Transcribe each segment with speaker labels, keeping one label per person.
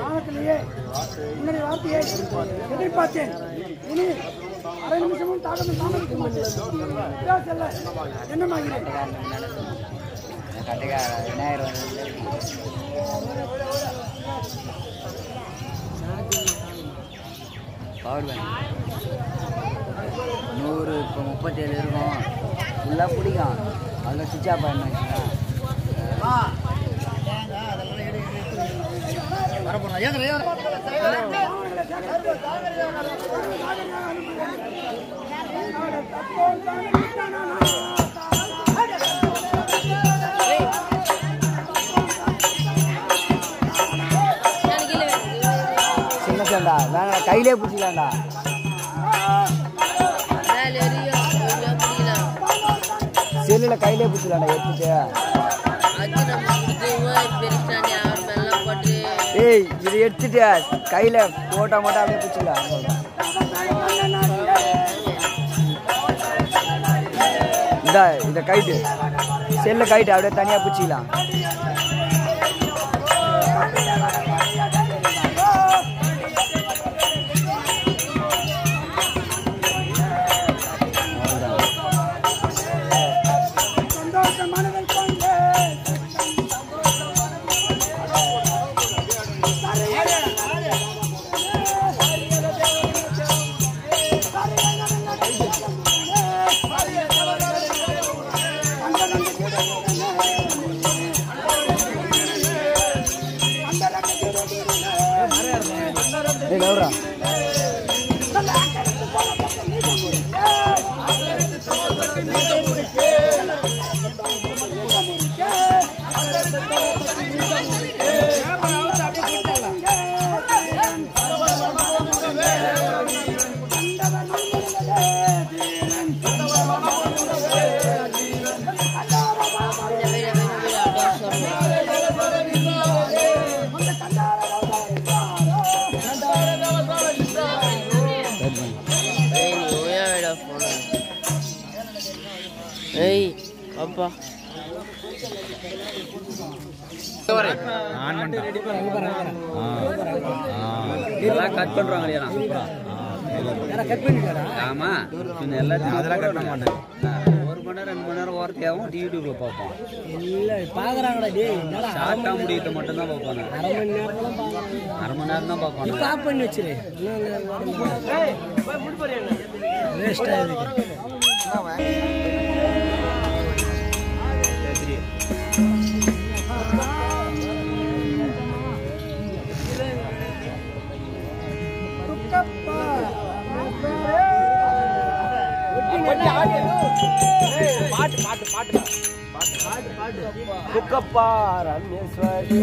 Speaker 1: காலத்திலேயே உன்னுடைய வார்த்தையை எதிர்பார்த்தேன். இனி அரை நிமிஷமும் தாமதிக்க மாட்டேன். செல்ல என்னமாகிறேன்?
Speaker 2: விநாயகர் பவர் பேங்க் நூறு இப்போ முப்பத்தேழு இருக்கும். ஃபுல்லாக பிடிக்கும். அதில் சுவிட்ச் ஆஃப் பண்ண சின்ன சண்டா. வேணா கையிலே பிடிச்சிக்கலாம்டா. செல்லில் கையிலே பிடிச்சலாடா எடுத்துச்சு ஏய் இது எடுத்துட்டு கையில் போட்டா மட்டும் அப்படியே பிடிச்சிக்கலாம் இந்த இதை கைட்டு செல்லை கைட்டு அப்படியே தனியாக பிடிச்சிக்கலாம்.
Speaker 3: அப்பா.
Speaker 4: இதெல்லாம் கட் பண்றாங்க ஆமா. பின்ன எல்லாத்தையும் அதெல்லாம் கட் பண்ண மாட்டேன். ஒரு மணி நேரம் ரெண்டு மணி நேரம் ஓரத்தையாகவும் யூடியூப்ல பார்ப்போம்
Speaker 5: இல்ல பாக்குறாங்கடா டேய் என்னடா
Speaker 4: ஷார்ட்டா முடியிட்ட மட்டும் தான் பார்ப்பாங்க
Speaker 5: அரை மணி
Speaker 4: அரை நேரம் தான் பார்ப்பாங்க
Speaker 5: பண்ணி வச்சிரு. வேஸ்ட் ஆயிருக்கு.
Speaker 2: குக்கப்பா ரமேஸ்வரி.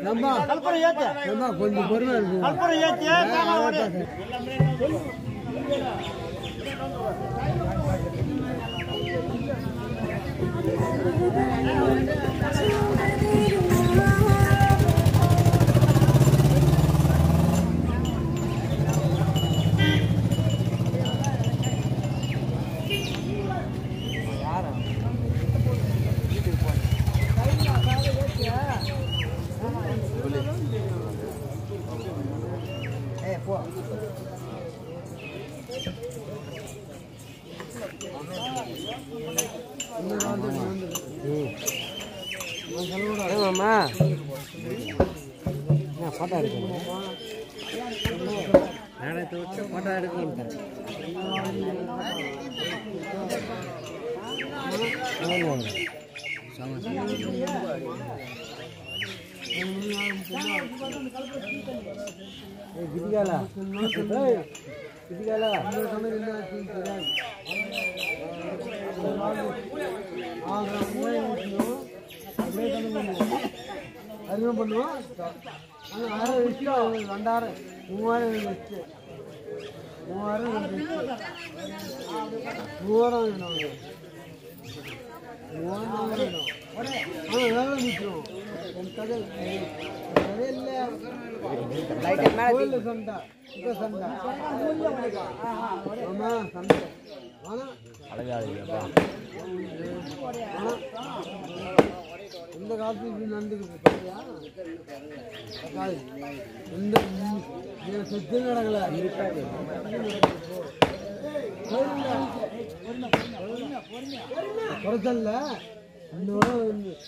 Speaker 6: நம்ம
Speaker 5: கல்பனை ஏத்து.
Speaker 6: நம்ம கொஞ்சம் பொறுமை இருக்கு.
Speaker 5: கல்பனை ஏத்தி. தானா ஓடி.
Speaker 6: மாமா ஃபோட்டோ எடுக்கணும் நாடகத்தை வச்சு ஃபோட்டோ எடுக்கணும் கிதிகால கிதிகால அது பண்ணுவோம் ஆனால் ஆயிரம் வச்சு ரெண்டாயிரம் மூவாயிரம் வச்சு மூவாயிரம் மூவாயிரம் வேணும் மூவாயிரம் வேணும் வேலை என் சண்டை சண்டை இந்த காலத்துக்கு நடந்துக்கிட்டு பாத்தியா? அக்காது, இந்த இதுல சுத்தி நடக்கல குறைச்சல்ல? இன்னொரு இன்னும்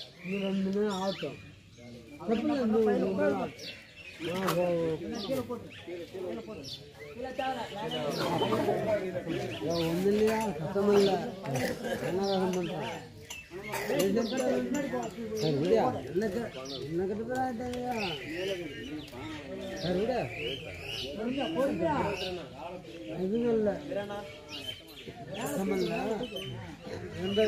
Speaker 6: ரெண்டு மணி நேரம் ஆகட்டும் எப்படி ரெண்டு மணி ஒன்றும் இல்லையா? சத்தம் இல்லை. என்ன வேணும் பண்ணுறேன் சரி விடியா என்ன க- என்ன கட்டு பேர் எதுவும் இல்லை எந்த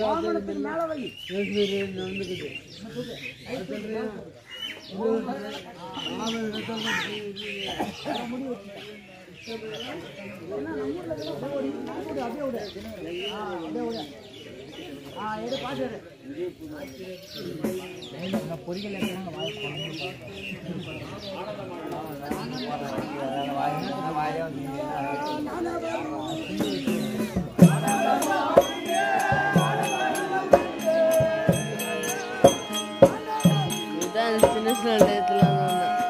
Speaker 3: டயத்துல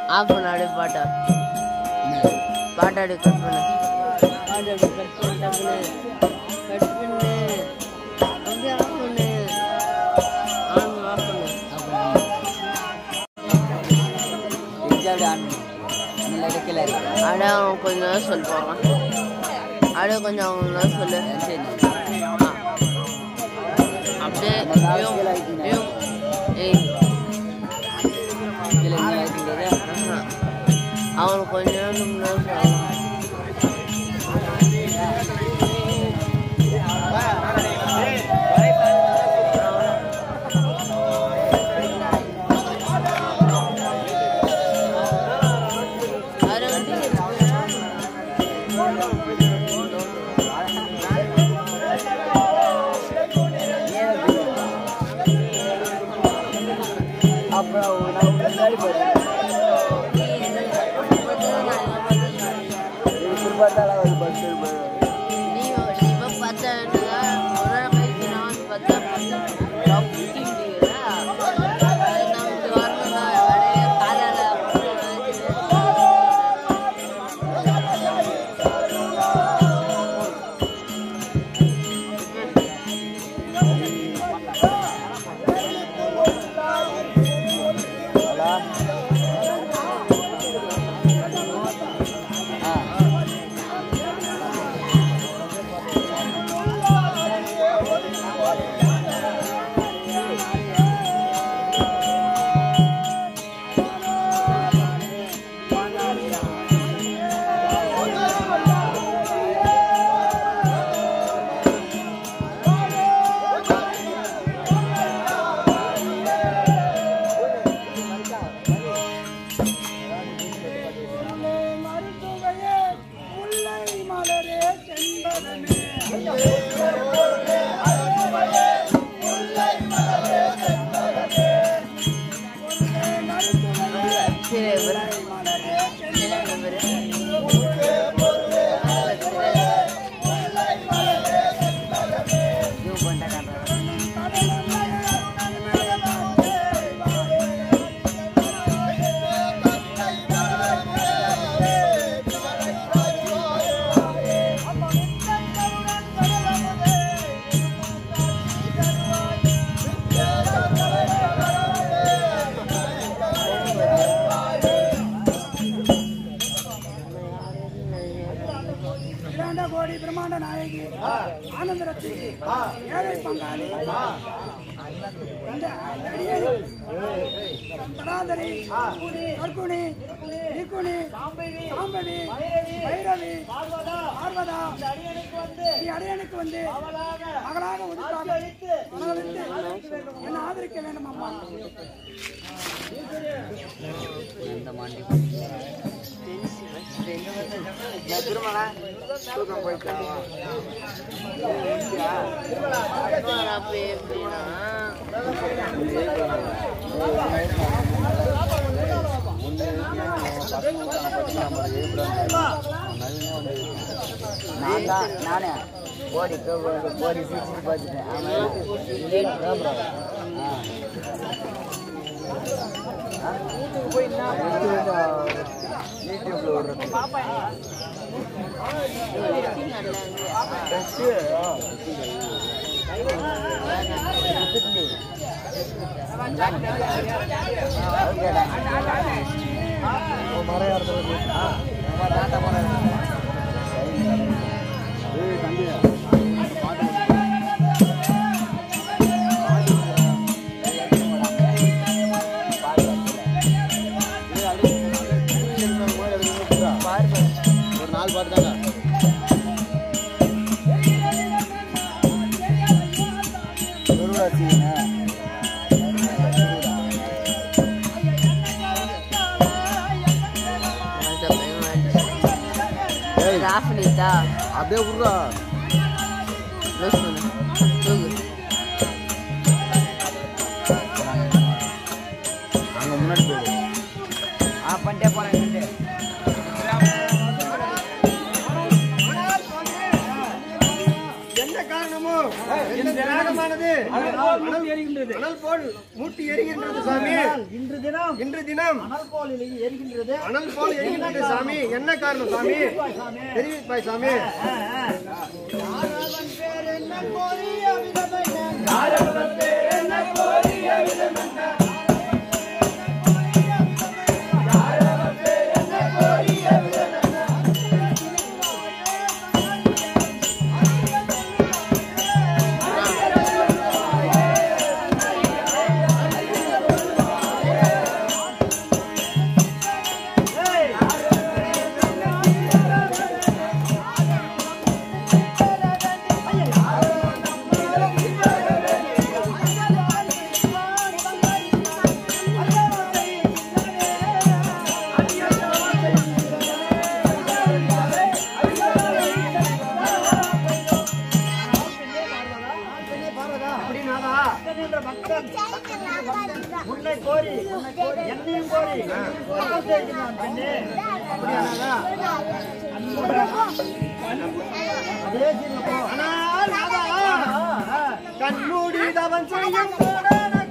Speaker 3: ஆஃப் பண்ண அப்படியே பாட்டா. பாட்டா அப்படியே கட் பண்ணு. பாட்டா அப்படியே கட் பண்ணி அப்படியே அவன் கொஞ்ச நேரம் சொல்லுவாங்க அப்படியே கொஞ்சம் அவங்க நேரம் சொல்லு. ஆ. அப்படியே இவன் இவன் ஏய். ஆஹா. அவன் கொஞ்ச நேரம்
Speaker 5: guardar la barba. அடையனுக்கு வந்து மகளாக ஒதுக்காக மனதளித்து என்னை ஆதரிக்க வேண்டும் அம்மா
Speaker 3: அப்ப எப்படின்னா
Speaker 4: நான் தான் நானே. கோ- கோடி சிரிச்சு பார்த்துட்டேன். யூடியூப்ல விடுறது ஃபஸ்ட்டு ஓகேடா. தாத்தா மரம் நாலு பாட்டு தாங்க. அப்படியே விட்றா. அங்கே முன்னாடி போயிடு ஆ பண்ணிட்டே போகிறேன்
Speaker 5: அனல் எரிகின்றது. அனல் போல் மூட்டி எரிகின்றது சாமி. இன்று தினம் இன்று தினம் அனல் போல் எரிகின்றது. அனல் போல் எரிகின்றது சாமி. என்ன காரணம் சாமி? தெரிவிப்பாய் சாமி. உன்னை கோரி என்னையும் கோரி அப்படியானாதா? அதே. ஆனால் செய்யும் கோடான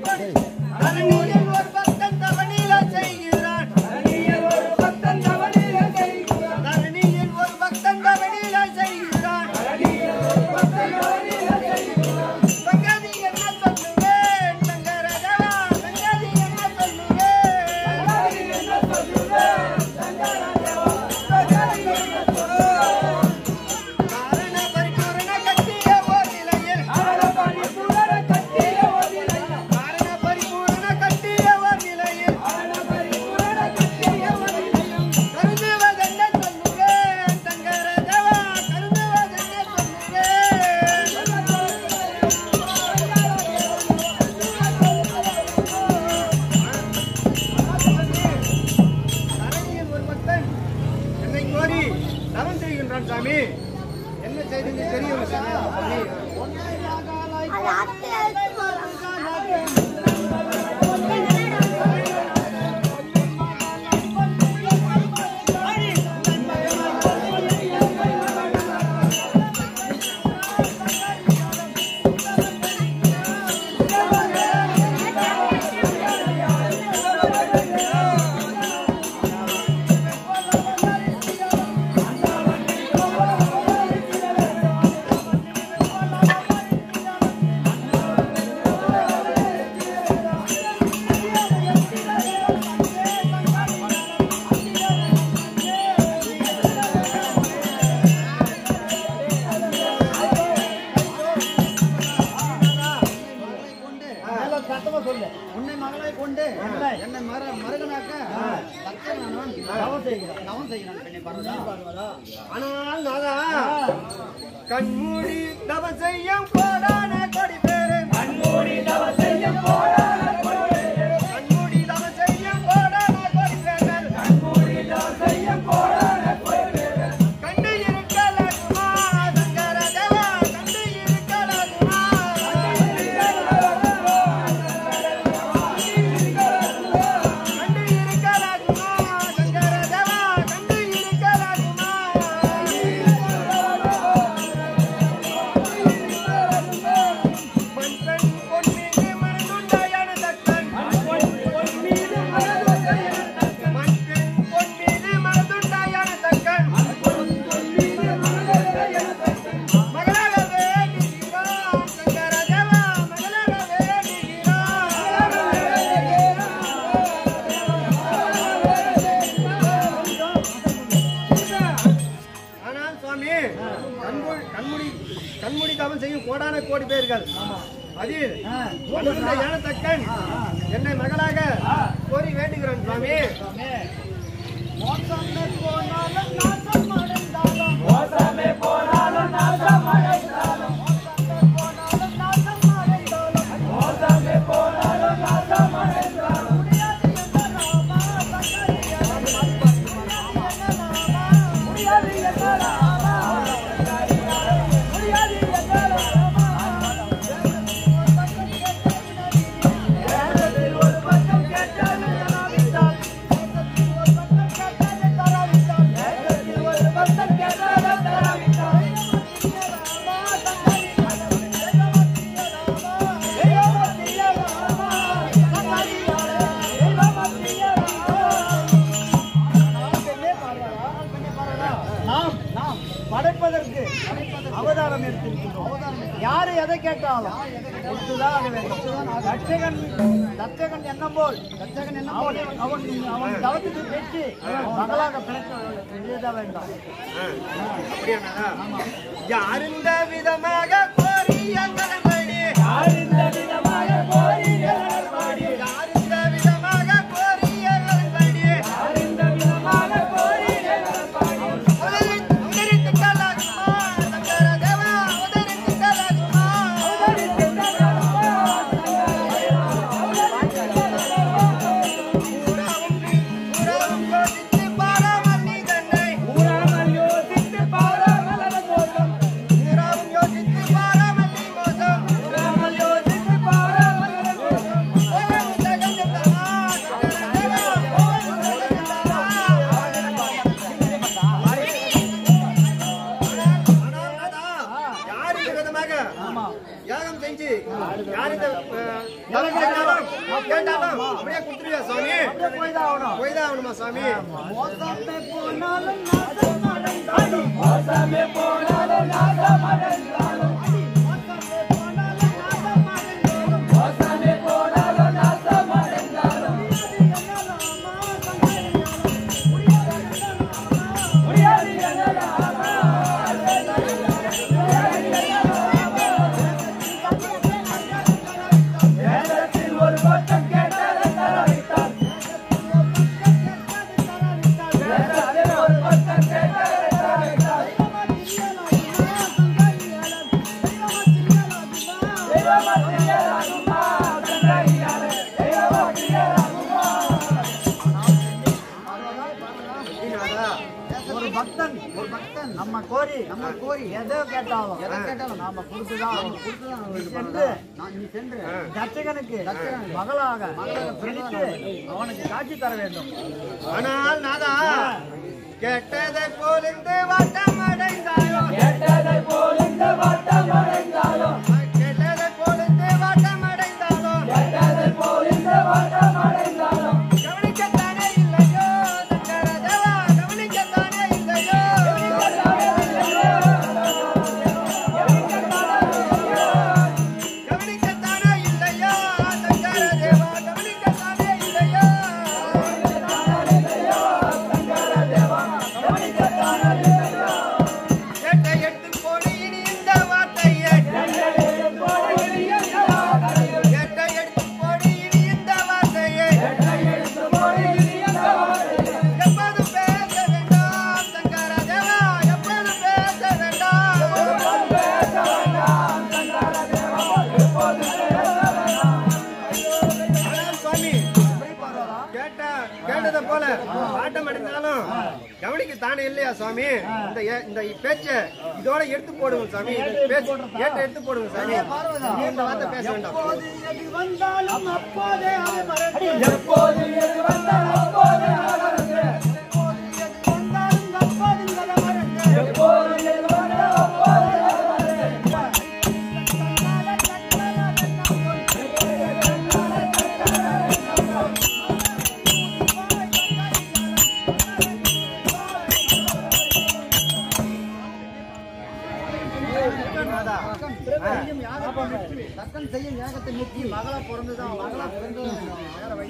Speaker 1: கொண்டார்கள் அதில் என்னை மகளாக கோரி வேண்டுகிறேன் சுவாமி.
Speaker 5: மோசம் போனாலும் படைப்பதற்கு அவதாரம் எடுத்திருக்கிறோம் யாரு எதை கேட்டாலும் தட்சகன் தட்சகன் என்ன போல் தட்சகன் என்ன போல் அவன் அவன் தவத்துக்கு வெற்றி மகளாக பிழைக்க வேண்டாம்
Speaker 1: யாருந்த விதமாக
Speaker 5: மகளாக. பிடித்து அவனுக்கு காட்சி தர வேண்டும்.
Speaker 1: ஆனால் நாதா கெட்டதை கேட்டதை போல ஆட்டம் அடைந்தாலும் கவனிக்க தானே இல்லையா சுவாமி இந்த இந்த பேச்ச இதோட எடுத்து போடுங்க சாமி. பேச்சு ஏட்ட எடுத்து போடுங்க சாமி. இந்த வார்த்தை பேச வேண்டாம்.
Speaker 5: வந்தாலும் அப்போதே எப்போது எது வந்தாலும் அப்போதே எப்போது எது தக்கன் செய்யும் யாகத்தை நோக்கி மகளா பிறந்துதான் மகளா பிறந்ததான் வேற வழி